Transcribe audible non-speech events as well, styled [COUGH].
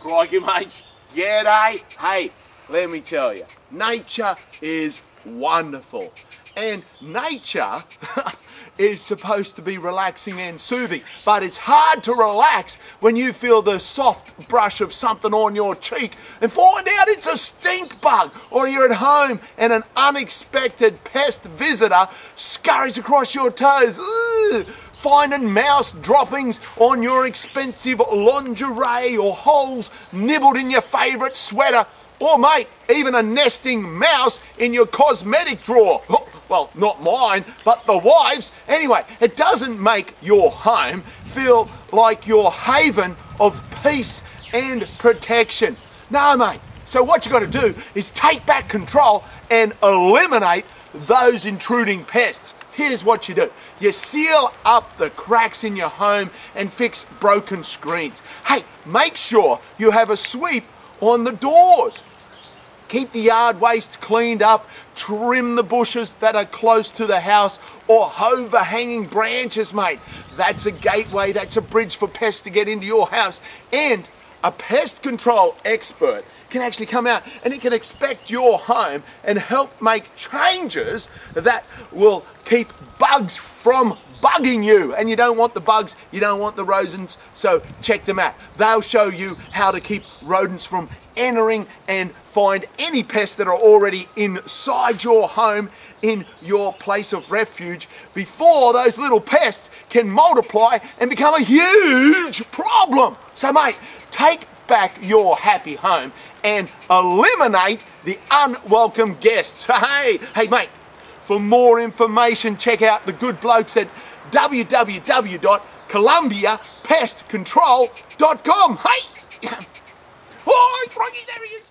Crikey, mates. G'day. Hey, let me tell you, nature is wonderful. And nature [LAUGHS] is supposed to be relaxing and soothing, but it's hard to relax when you feel the soft brush of something on your cheek and find out it's a stink bug, or you're at home and an unexpected pest visitor scurries across your toes. Ugh finding mouse droppings on your expensive lingerie or holes nibbled in your favourite sweater or mate, even a nesting mouse in your cosmetic drawer. [LAUGHS] Well, not mine, but the wife's. Anyway, it doesn't make your home feel like your haven of peace and protection. No, mate. So what you got to do is take back control and eliminate those intruding pests. Here's what you do. You seal up the cracks in your home and fix broken screens. Hey, make sure you have a sweep on the doors. Keep the yard waste cleaned up, trim the bushes that are close to the house or overhanging branches, mate. That's a gateway, that's a bridge for pests to get into your house. And a pest control expert can actually come out and it can inspect your home and help make changes that will keep bugs from bugging you and you don't want the bugs you don't want the rodents so check them out they'll show you how to keep rodents from entering and find any pests that are already inside your home in your place of refuge before those little pests can multiply and become a huge problem. So mate, take back your happy home and eliminate the unwelcome guests. [LAUGHS] Hey, hey mate, for more information, check out the good blokes at www.columbiapestcontrol.com. Hey! [COUGHS] Oh, Rocky, there he is.